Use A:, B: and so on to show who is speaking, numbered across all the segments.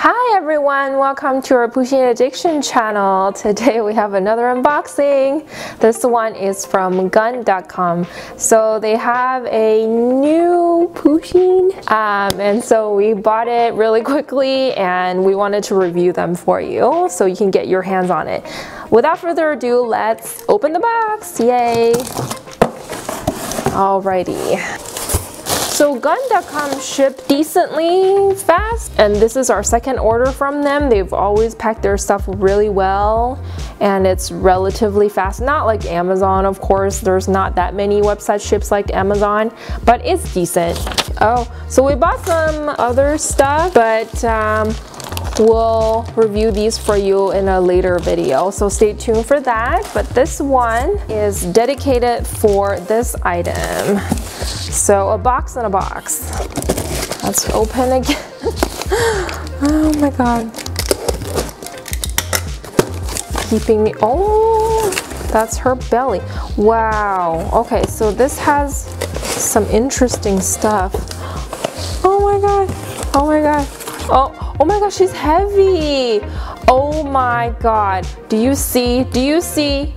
A: Hi everyone, welcome to our Pusheen Addiction channel. Today we have another unboxing. This one is from gund.com. So they have a new Pusheen um, and so we bought it really quickly and we wanted to review them for you so you can get your hands on it. Without further ado, let's open the box. Yay! Alrighty. So gund.com shipped decently fast and this is our second order from them. They've always packed their stuff really well and it's relatively fast. Not like Amazon, of course. There's not that many website ships like Amazon, but it's decent. Oh, so we bought some other stuff, but um, we'll review these for you in a later video so stay tuned for that but this one is dedicated for this item so a box and a box let's open again oh my god keeping me oh that's her belly wow okay so this has some interesting stuff oh my god oh my god oh Oh my gosh, she's heavy. Oh my god. Do you see? Do you see?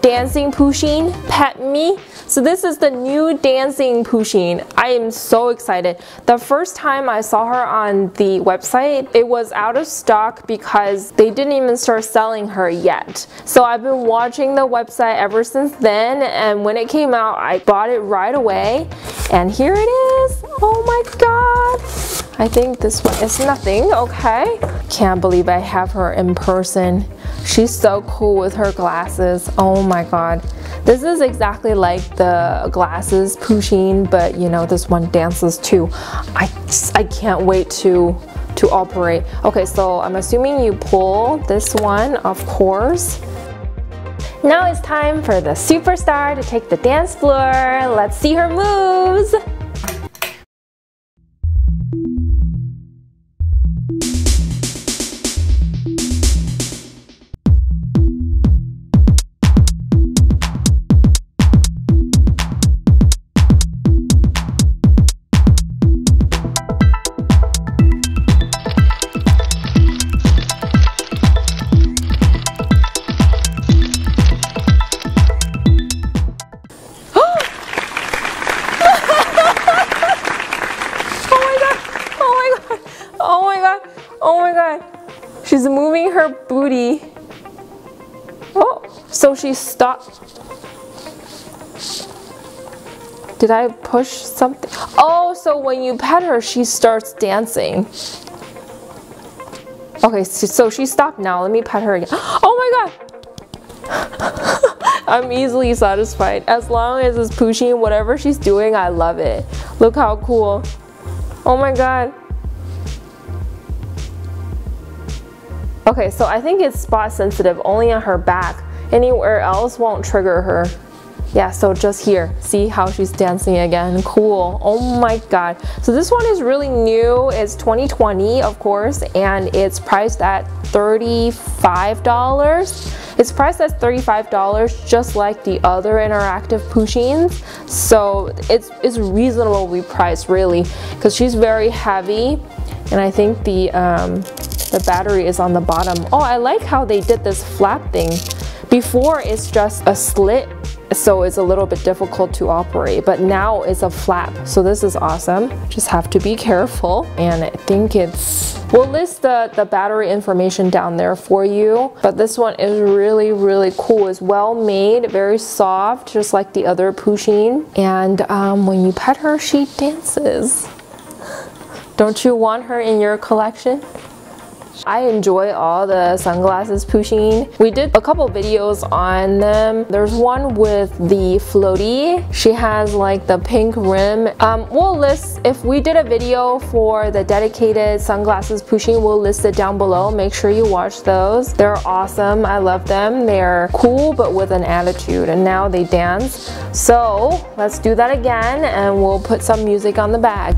A: Dancing Pusheen, Pet Me. So this is the new Dancing Pusheen. I am so excited. The first time I saw her on the website, it was out of stock because they didn't even start selling her yet. So I've been watching the website ever since then and when it came out, I bought it right away. And here it is. Oh my god. I think this one is nothing, okay? Can't believe I have her in person. She's so cool with her glasses. Oh my god. This is exactly like the glasses Pusheen, but you know, this one dances too. I, I can't wait to to operate. Okay, so I'm assuming you pull this one, of course. Now it's time for the superstar to take the dance floor. Let's see her moves. Her booty. Oh, so she stopped. Did I push something? Oh, so when you pet her, she starts dancing. Okay, so she stopped now. Let me pet her again. Oh my god! I'm easily satisfied. As long as it's Pusheen whatever she's doing, I love it. Look how cool. Oh my god. Okay, so I think it's spot sensitive only on her back. Anywhere else won't trigger her. Yeah, so just here, see how she's dancing again, cool, oh my god. So this one is really new, it's 2020 of course, and it's priced at $35. It's priced at $35 just like the other interactive Pusheens. So it's, it's reasonably priced really, because she's very heavy, and I think the, um, the battery is on the bottom. Oh, I like how they did this flap thing. Before it's just a slit, so it's a little bit difficult to operate, but now it's a flap. So this is awesome. Just have to be careful. And I think it's, we'll list the, the battery information down there for you. But this one is really, really cool. It's well made, very soft, just like the other Pusheen. And um, when you pet her, she dances. Don't you want her in your collection? I enjoy all the sunglasses Pusheen. We did a couple videos on them. There's one with the floaty. She has like the pink rim. Um, we'll list, if we did a video for the dedicated sunglasses Pusheen, we'll list it down below. Make sure you watch those. They're awesome. I love them. They're cool but with an attitude and now they dance. So let's do that again and we'll put some music on the bag.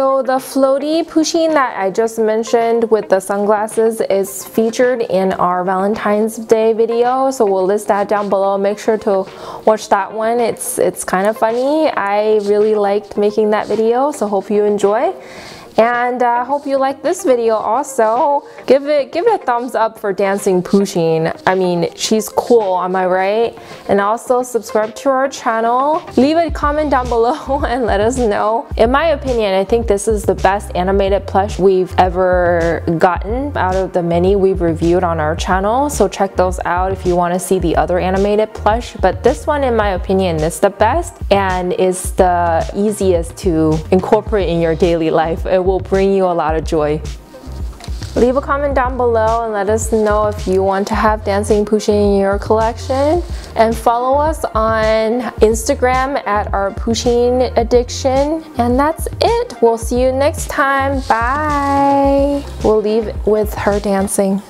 A: So the floaty Pusheen that I just mentioned with the sunglasses is featured in our Valentine's Day video. So we'll list that down below. Make sure to watch that one. It's, it's kind of funny. I really liked making that video. So hope you enjoy and I uh, hope you like this video also. Give it, give it a thumbs up for Dancing Pusheen. I mean, she's cool, am I right? And also subscribe to our channel. Leave a comment down below and let us know. In my opinion, I think this is the best animated plush we've ever gotten out of the many we've reviewed on our channel. So check those out if you want to see the other animated plush. But this one, in my opinion, is the best and is the easiest to incorporate in your daily life. It will bring you a lot of joy. Leave a comment down below and let us know if you want to have Dancing Pusheen in your collection. And follow us on Instagram at our Pusheen Addiction. And that's it. We'll see you next time. Bye. We'll leave with her dancing.